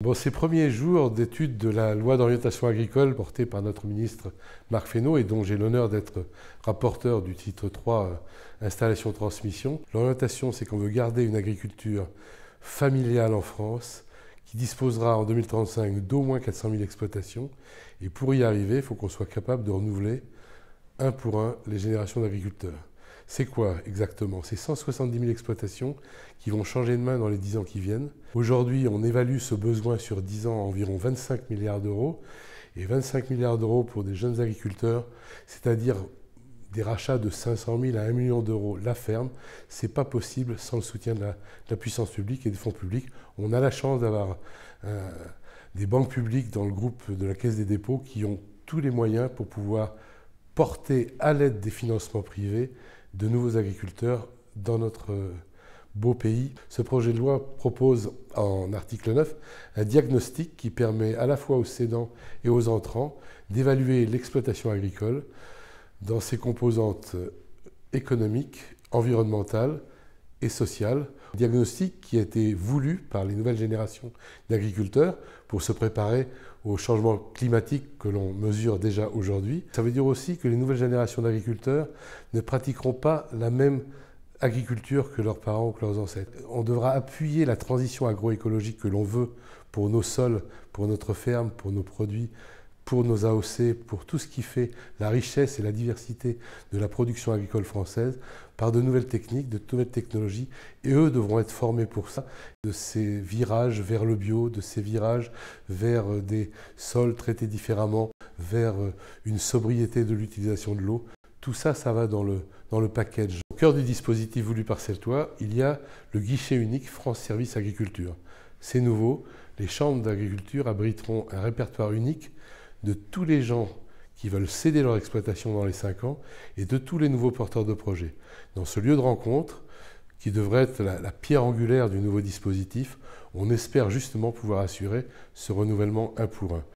Bon, ces premiers jours d'étude de la loi d'orientation agricole portée par notre ministre Marc Fesneau et dont j'ai l'honneur d'être rapporteur du titre 3 euh, installation-transmission. L'orientation, c'est qu'on veut garder une agriculture familiale en France qui disposera en 2035 d'au moins 400 000 exploitations. Et pour y arriver, il faut qu'on soit capable de renouveler un pour un les générations d'agriculteurs. C'est quoi exactement? C'est 170 000 exploitations qui vont changer de main dans les 10 ans qui viennent. Aujourd'hui, on évalue ce besoin sur 10 ans à environ 25 milliards d'euros. Et 25 milliards d'euros pour des jeunes agriculteurs, c'est-à-dire des rachats de 500 000 à 1 million d'euros la ferme, c'est pas possible sans le soutien de la, puissance publique et des fonds publics. On a la chance d'avoir euh, des banques publiques dans le groupe de la Caisse des dépôts qui ont tous les moyens pour pouvoir porter à l'aide des financements privés de nouveaux agriculteurs dans notre euh, beau pays. Ce projet de loi propose en article 9 un diagnostic qui permet à la fois aux cédants et aux entrants d'évaluer l'exploitation agricole dans ses composantes euh, économiques, environnementales et sociales. Diagnostic qui a été voulu par les nouvelles générations d'agriculteurs pour se préparer au changement climatique que l'on mesure déjà aujourd'hui. Ça veut dire aussi que les nouvelles générations d'agriculteurs ne pratiqueront pas la même agriculture que leurs parents ou que leurs ancêtres. On devra appuyer la transition agroécologique que l'on veut pour nos sols, pour notre ferme, pour nos produits, pour nos AOC, pour tout ce qui fait la richesse et la diversité de la production agricole française, par de nouvelles techniques, de nouvelles technologies, et eux devront être formés pour ça, de ces virages vers le bio, de ces virages vers des sols traités différemment, vers une sobriété de l'utilisation de l'eau. Tout ça, ça va dans le, dans le package. Au cœur du dispositif voulu par cette loi, il y a le guichet unique France Service Agriculture. C'est nouveau, les chambres d'agriculture abriteront un répertoire unique de tous les gens qui veulent céder leur exploitation dans les 5 ans et de tous les nouveaux porteurs de projets. Dans ce lieu de rencontre, qui devrait être la, la pierre angulaire du nouveau dispositif, on espère justement pouvoir assurer ce renouvellement un pour un.